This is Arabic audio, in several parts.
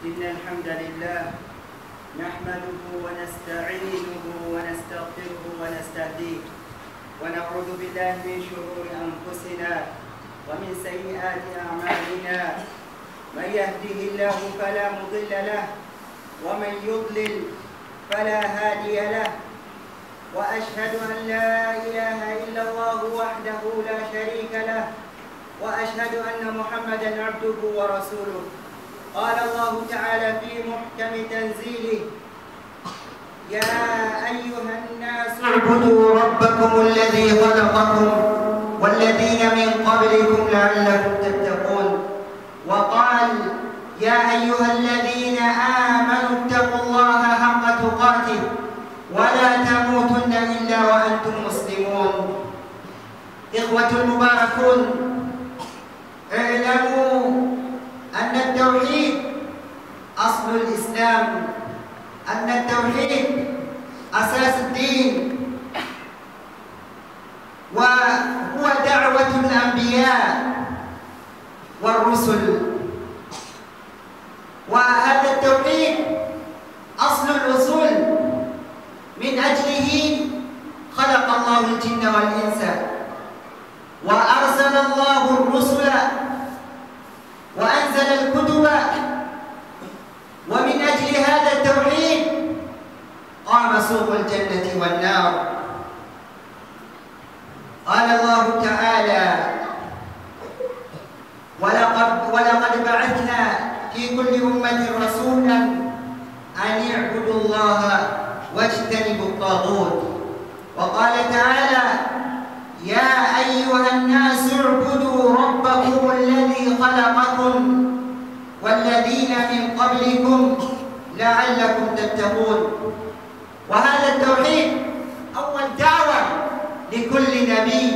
إن الحمد لله نحمده ونستعينه ونستغفره ونستهديه ونعوذ بالله من شرور أنفسنا ومن سيئات أعمالنا. من يهده الله فلا مضل له ومن يضلل فلا هادي له. وأشهد أن لا إله إلا الله وحده لا شريك له. وأشهد أن محمدا عبده ورسوله. قال الله تعالى في محكم تنزيله يا أيها الناس اعبدوا ربكم الذي خلقكم والذين من قبلكم لعلكم تتقون. وقال يا أيها الذين آمنوا اتقوا الله حق تقاته ولا تموتن إلا وأنتم مسلمون. إخوة المباركون اعلموا أن التوحيد أصل الإسلام أن التوحيد أساس الدين وهو دعوة الأنبياء والرسل وهذا التوحيد أصل الوصول من أجله خلق الله الجن والإنس وأرسل الله الرسل وأنزل الكتب ومن أجل هذا التوحيد؟ قام سوق الجنة والنار. قال الله تعالى ولقد, ولقد بعثنا في كل أمة رسولا أن اعبدوا الله واجتنبوا الطاغوت. وقال تعالى يا أيها الناس اعبدوا ربكم الذي خلقكم والذين من قبلكم لعلكم تتقون. وهذا التوحيد أول دعوة لكل نبي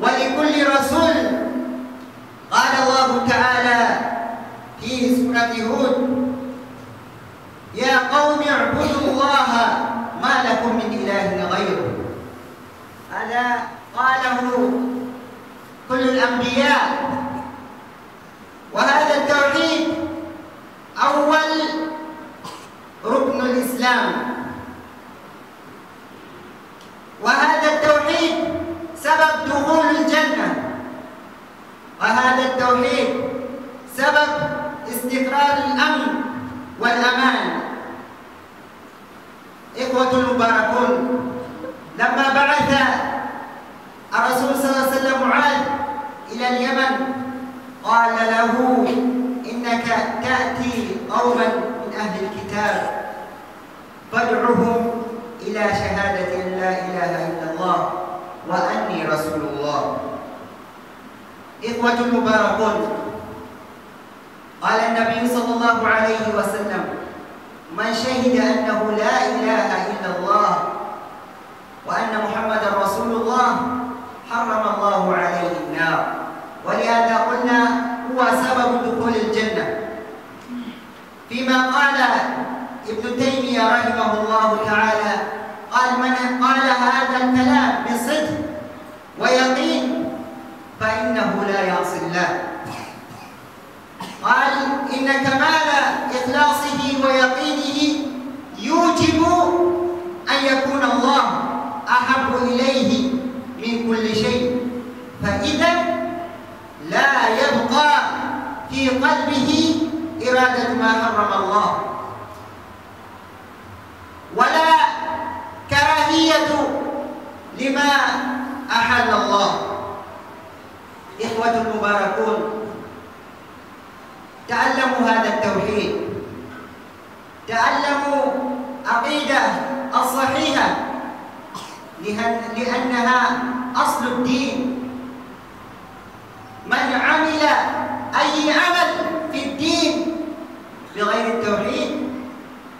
ولكل رسول. قال الله تعالى في سورة هود يا قوم اعبدوا الله ما لكم من إله غيره. هذا قاله كل الأنبياء. وهذا التوحيد أول الإسلام. وهذا التوحيد سبب دخول الجنة. وهذا التوحيد سبب استقرار الأمن والأمان. إخوة المباركون لما بعث الرسول صلى الله عليه وسلم معاذ إلى اليمن قال له إنك تأتي قوما من أهل الكتاب. فادعهم إلى شهادة لا إله إلا الله وأني رسول الله. إخوة المباركون قال النبي صلى الله عليه وسلم من شهد أنه لا إله إلا الله وأن محمدا رسول الله حرم الله عليه النار ولهذا قلنا هو سبب دخول الجنة فيما قال ابن تيمية رحمه الله تعالى قال من قال هذا الكلام بصدق ويقين فإنه لا يعصي الله. قال إن كمال إخلاصه ويقينه يوجب أن يكون الله أحب إليه من كل شيء. فإذا لا يبقى في قلبه إرادة ما حرم الله ولا كراهية لما أحل الله إخوة المباركون تعلموا هذا التوحيد تعلموا عقيدة الصحيحة. لأنها أصل الدين. من عمل أي عمل في الدين بغير التوحيد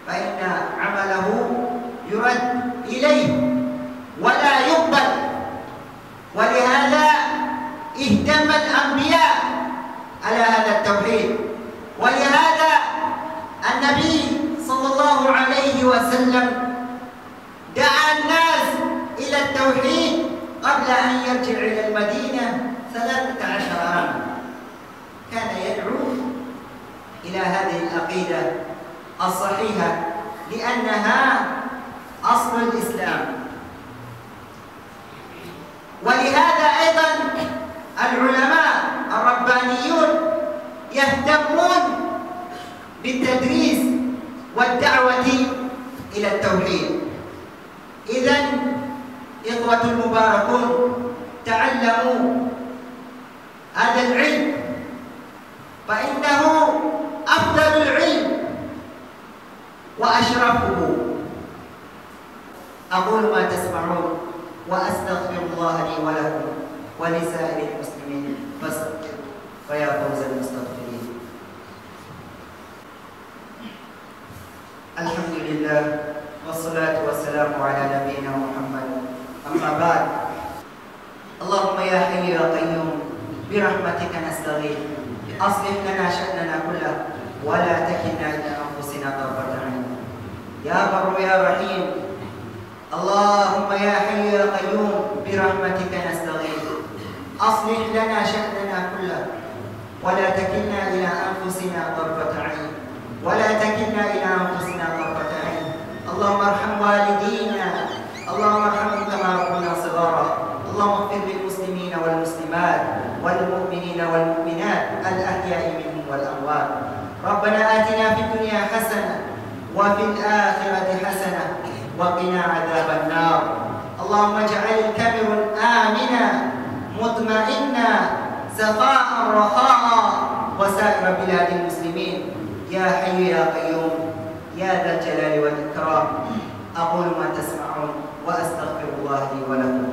فإن عمله يرد إليه ولا يقبل. ولهذا اهتم الأنبياء على هذا التوحيد. ولهذا النبي صلى الله عليه وسلم إلى هذه العقيدة الصحيحة لأنها أصل الإسلام. ولهذا أيضا العلماء الربانيون يهتمون بالتدريس والدعوة إلى التوحيد. إذا إخوة المباركون تعلموا أقول ما تسمعون وأستغفر الله لي ولكم ولسائر المسلمين. فاستغفروا فيا فوز المستغفرين. الحمد لله والصلاة والسلام على نبينا محمد. أما بعد اللهم يا حي يا قيوم برحمتك نستغيث أصلح لنا شأننا كله ولا تكلنا إلى أنفسنا طرفة عين. يا بر يا رحيم اللهم يا حي يا قيوم برحمتك نستغيث. أصلح لنا شأننا كله. ولا تكلنا إلى أنفسنا طرفة عين. ولا تكلنا إلى أنفسنا طرفة عين. اللهم ارحم والدينا. اللهم ارحمهم كما ربنا صغارا. اللهم اغفر للمسلمين والمسلمات والمؤمنين والمؤمنات الأحياء منهم والأموات. ربنا آتنا في الدنيا حسنة وفي الآخرة حسنة وقنا عذاب النار. اللهم اجعل الكاميرون آمنا مطمئنا سخاء رخاء وسائر بلاد المسلمين. يا حي يا قيوم يا ذا الجلال والإكرام. أقول ما تسمعون وأستغفر الله لي ولكم.